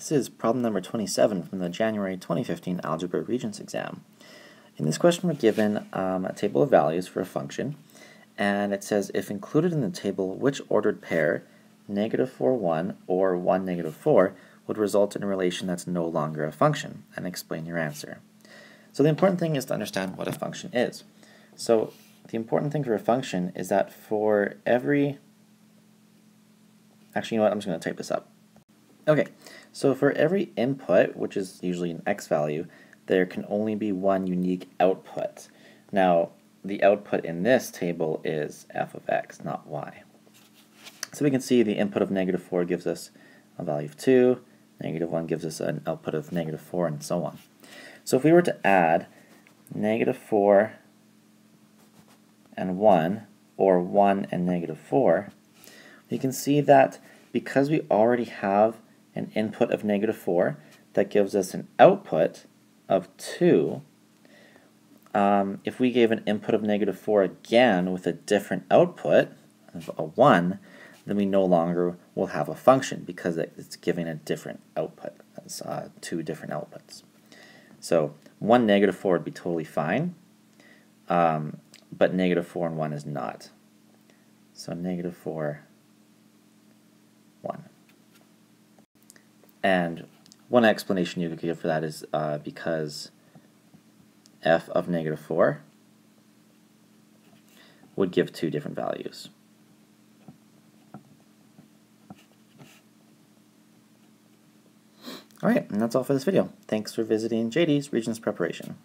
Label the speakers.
Speaker 1: This is problem number 27 from the January 2015 Algebra Regents exam. In this question we're given um, a table of values for a function and it says if included in the table which ordered pair, negative 4, 1 or 1, negative 4 would result in a relation that's no longer a function and explain your answer. So the important thing is to understand what a function is. So the important thing for a function is that for every actually you know what I'm just going to type this up. Okay, so for every input, which is usually an x value, there can only be one unique output. Now, the output in this table is f of x, not y. So we can see the input of negative 4 gives us a value of 2, negative 1 gives us an output of negative 4, and so on. So if we were to add negative 4 and 1, or 1 and negative 4, we can see that because we already have an input of negative 4 that gives us an output of 2. Um, if we gave an input of negative 4 again with a different output of a 1, then we no longer will have a function because it's giving a different output. That's uh, two different outputs. So 1 negative 4 would be totally fine, um, but negative 4 and 1 is not. So negative 4, 1. And one explanation you could give for that is uh, because f of negative 4 would give two different values. Alright, and that's all for this video. Thanks for visiting JD's Regents Preparation.